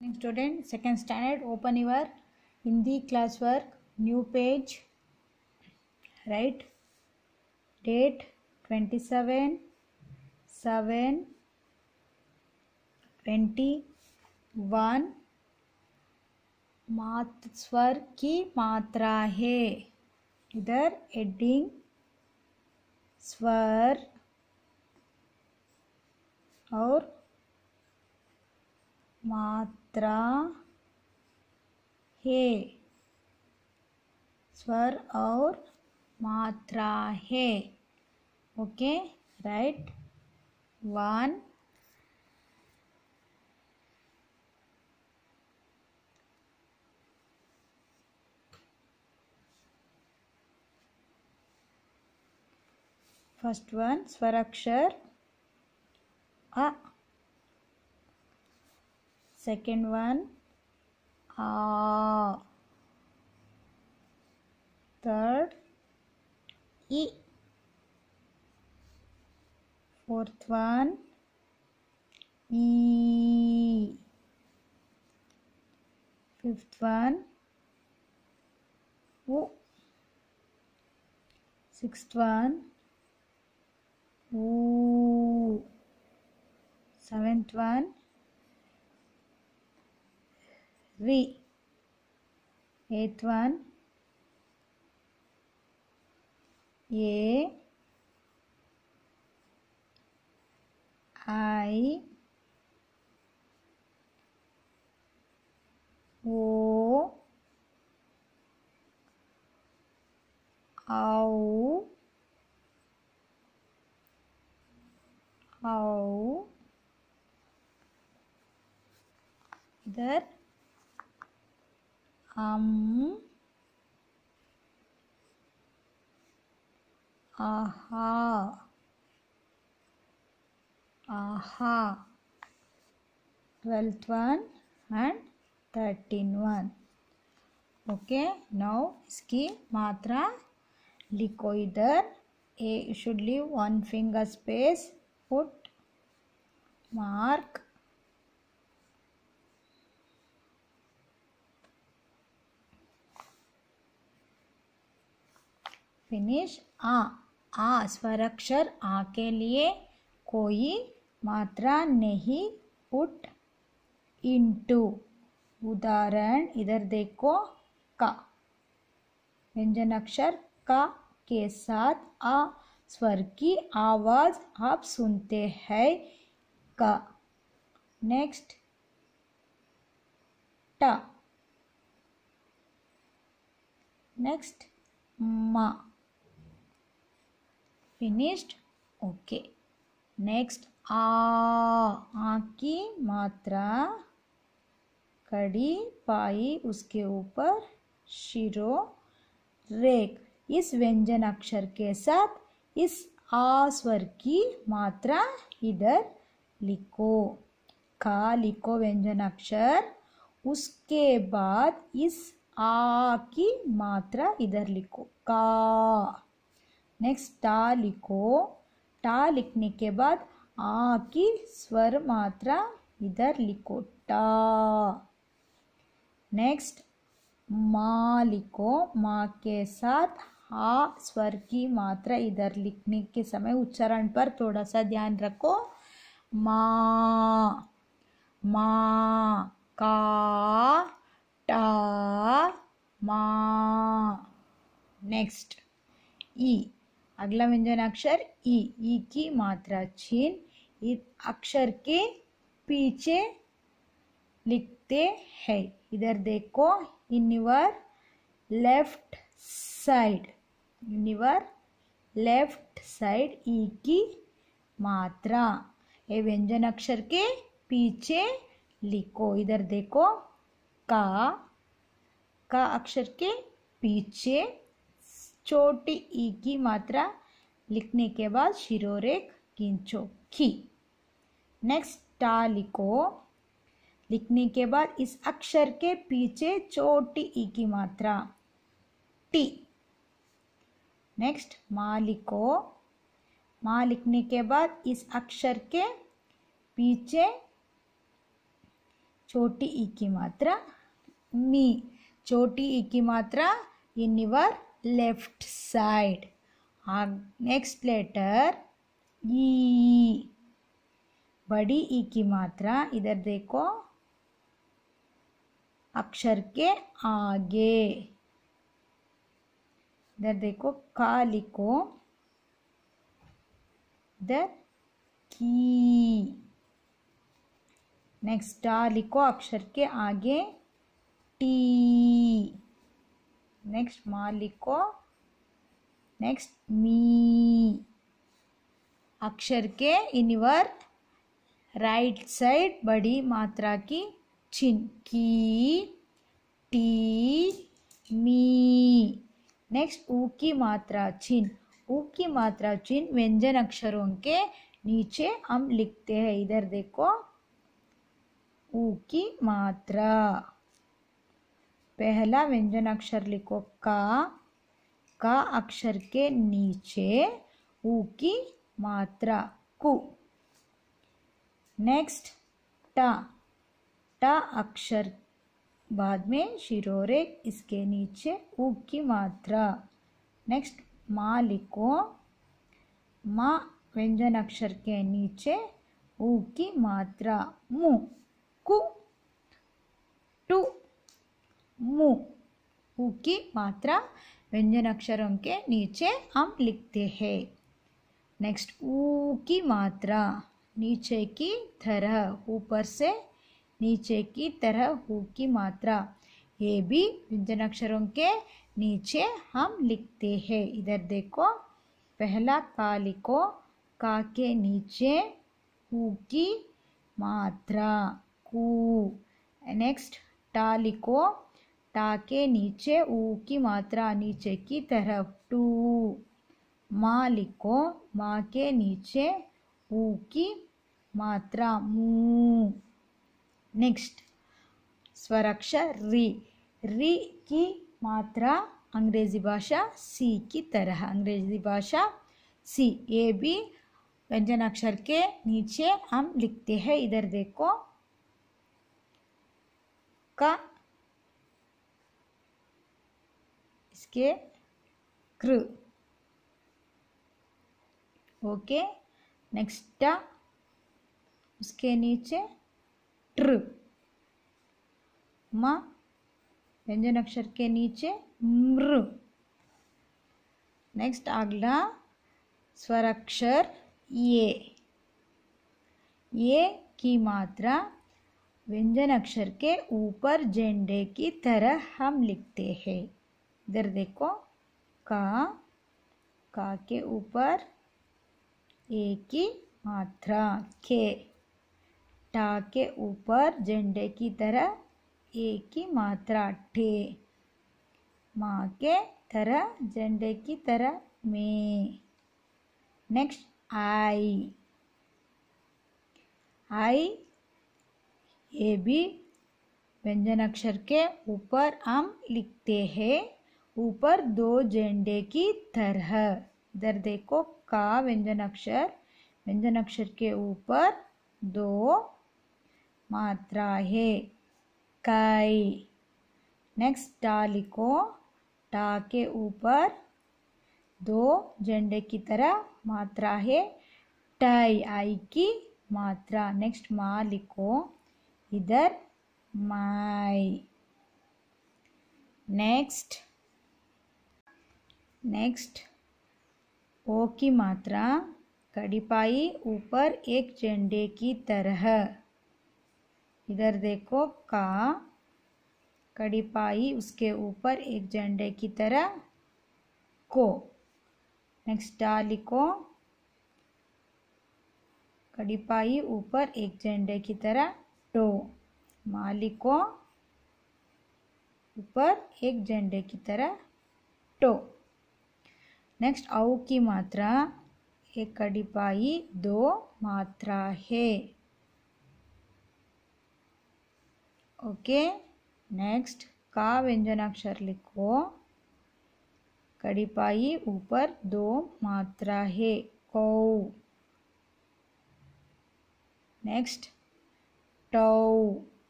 student second standard open your hindi classwork new page right date 27 7 21 मात स्वर की मात्रा है इधर हेडिंग स्वर और मात्रा है। स्वर और मात्रा है। Okay right? One. First one स्वराक्षर अ। Second one. A. Third. E. Fourth one. E. Fifth one. U sixth one. U seventh one re eighth one a i o au au इधर अम aha aha twelfth one and thirteen one okay now इसकी मात्रा लिखो इधर. A should leave one finger space put mark finish आ आ स्वराक्षर आ के लिए कोई मात्रा नहीं पुट इनटू उदाहरण, इधर देखो, का। व्यंजन अक्षर का के साथ आ, स्वर की आवाज़ आप सुनते हैं, का। नेक्स्ट टा। नेक्स्ट मा। फिनिश्ड ओके नेक्स्ट आ आ की मात्रा कड़ी पाई उसके ऊपर शिरो रेख। इस व्यंजन अक्षर के साथ इस आ स्वर की मात्रा इधर लिखो। का लिखो व्यंजन अक्षर। उसके बाद इस आ की मात्रा इधर लिखो। का। नेक्स्ट टा लिखो टा लिखने के बाद आ की स्वर मात्रा इधर लिखो टा नेक्स्ट माँ लिखो माँ के साथ आ स्वर की मात्रा इधर लिखने के समय उच्चारण पर थोड़ा सा ध्यान रखो माँ माँ का टा माँ नेक्स्ट ई अगला व्यंजन अक्षर ई ई की मात्रा, छीन। इस अक्षर के पीछे लिखते हैं। इधर देखो in your left side in your left side ई की मात्रा। ये व्यंजन अक्षर के पीछे लिखो। इधर देखो, का का अक्षर के पीछे छोटी ई की मात्रा, लिखने के बाद शिरोरेख खींचो खी। नेक्स्ट टा लिखो। लिखने के बाद इस अक्षर के पीछे छोटी ई की मात्रा, टी। नेक्स्ट माँ लिखो। माँ लिखने के बाद इस अक्षर के पीछे छोटी ई की मात्रा, मी। छोटी ई की मात्रा in your left side next letter ई बड़ी ई की मात्रा इधर देखो अक्षर के आगे इधर देखो का लिखो इधर की नेक्स्ट टा लिखो अक्षर के आगे टी नेक्स्ट मा लिखो नेक्स्ट मी अक्षर के इनवर राइट साइड बड़ी मात्रा की चिन्ह की टी मी नेक्स्ट ऊ की मात्रा चिन्ह ऊ की मात्रा चिन्ह व्यंजन अक्षरों के नीचे हम लिखते हैं इधर देखो ऊ की मात्रा पहला व्यंजन अक्षर लिखो का का अक्षर के नीचे ऊ की मात्रा कु। नेक्स्ट टा। टा अक्षर बाद में शिरोरे इसके नीचे ऊ की मात्रा। नेक्स्ट माँ लिखो। माँ व्यंजन अक्षर के नीचे ऊ की मात्रा मु, कु। टू मु ऊ की मात्रा व्यंजन अक्षरों के नीचे हम लिखते हैं। नेक्स्ट ऊ की मात्रा नीचे की तरह, ऊपर से नीचे की तरह हु की मात्रा। ये भी व्यंजन अक्षरों के नीचे हम लिखते हैं। इधर देखो, पहला का लिखो, का के नीचे हु की मात्रा, कु। नेक्स्ट टा लिखो टा के नीचे, ऊ की मात्रा नीचे की तरफ़, टू। माँ लिखो, माँ के नीचे, ऊ की मात्रा, मू। नेक्स्ट स्वराक्षर री। री की मात्रा, अंग्रेज़ी भाषा, सी की तरह, अंग्रेज़ी भाषा, सी। ये भी व्यंजन अक्षर के नीचे हम लिखते हैं, इधर देखो। का इसके कृ ओके नेक्स्ट उसके नीचे ट्र। म, व्यंजन अक्षर के नीचे मृ। नेक्स्ट अगला स्वराक्षर ये। ये की मात्रा व्यंजन अक्षर के ऊपर झंडे की तरह हम लिखते हैं। इधर देखो, का का के ऊपर ए की मात्रा, के, टा के ऊपर झंडे की तरह ए की मात्रा, ठे, माँ के तरह झंडे की तरह में। नेक्स्ट आई आई ये भी व्यंजन अक्षर के ऊपर हम लिखते हैं। ऊपर दो झंडे की तरह। इधर देखो, का व्यंजन अक्षर। व्यंजन अक्षर के ऊपर दो मात्रा है। काई। नेक्स्ट टा लिखो। टा के ऊपर दो झंडे की तरह मात्रा है। टाई, आई की मात्रा। नेक्स्ट माँ लिखो। इधर माई। नेक्स्ट नेक्स्ट ओ की मात्रा कड़ीपाई ऊपर एक झंडे की तरह। इधर देखो, का कड़ीपाई उसके ऊपर एक झंडे की तरह, को। नेक्स्ट डा लिखो, कड़ीपाई ऊपर एक झंडे की तरह टो मालिको ऊपर एक झंडे की तरह टो नेक्स्ट औ की मात्रा एक कड़ीपाई दो मात्रा है ओके नेक्स्ट का व्यंजनाक्षर लिखो कड़ीपाई ऊपर दो मात्रा है कौ नेक्स्ट टौ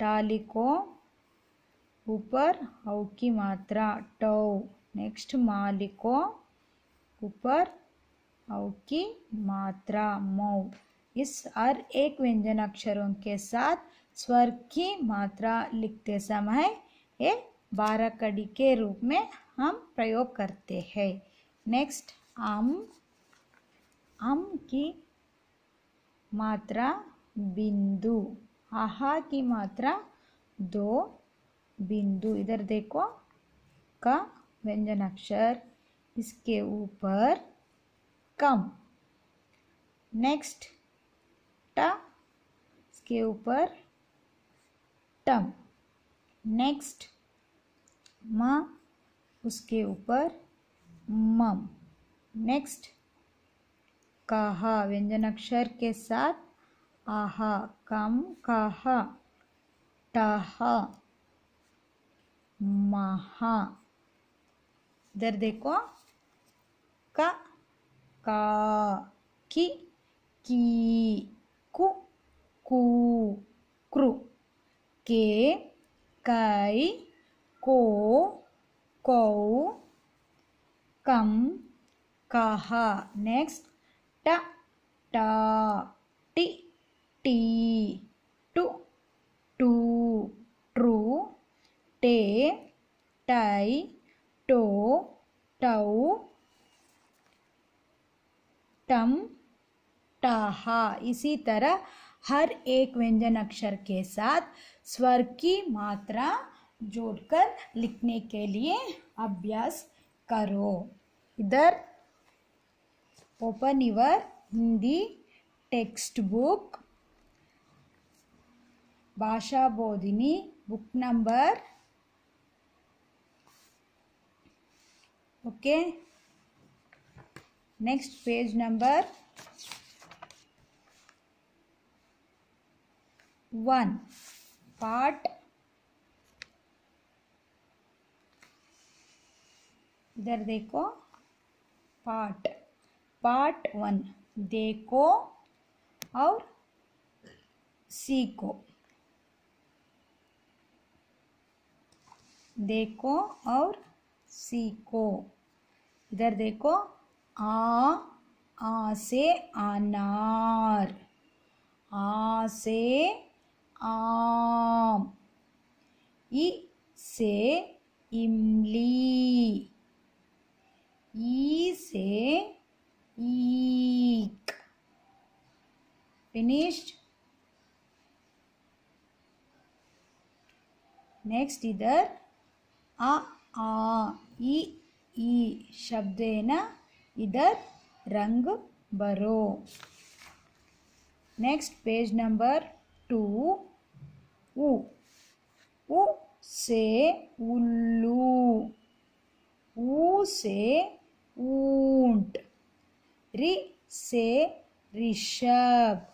टा लिखो ऊपर औ की मात्रा टौ नेक्स्ट मा लिखो ऊपर औ की मात्रा, मऊ। इस हर एक व्यंजन अक्षरों के साथ स्वर की मात्रा लिखते समय ये बारह कड़ी के रूप में हम प्रयोग करते हैं। नेक्स्ट अम अम की मात्रा बिंदु। आहा की मात्रा दो बिंदु। इधर देखो, का व्यंजन अक्षर इसके ऊपर कम। नेक्स्ट ट। इसके ऊपर टम। नेक्स्ट म। उसके ऊपर मम। नेक्स्ट कहा। व्यंजन अक्षर के साथ आहा, कम, कहा। टहा। महा। इधर देखो। का का की की कु कु कृ के कै को कौ कम कहा नेक्स्ट ट टा टी टी टू टू ट्रू टे टाई टो टौ टम टाहा इसी तरह हर एक व्यंजन अक्षर के साथ स्वर की मात्रा जोड़कर लिखने के लिए अभ्यास करो। इधर, open your Hindi text book Bhasha Bodhini book number, okay? Next page number one part इधर देखो पार्ट पार्ट वन देखो और सीखो। देखो और सीखो। इधर देखो आ आ से अनार आ से आम, इ से इमली, ई से ईक। फिनिश्ड नेक्स्ट इधर, आ आ, ई ई शब्देन इधर रंग भरो। नेक्स्ट पेज नंबर टू उ। से उल्लू। ऊ से ऊँट। रि से ऋषभ।